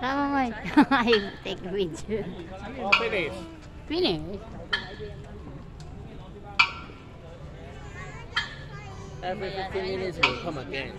Tama mo. I take a video. Oh, finish. Finish. Every 15 minutes will come again.